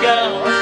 go.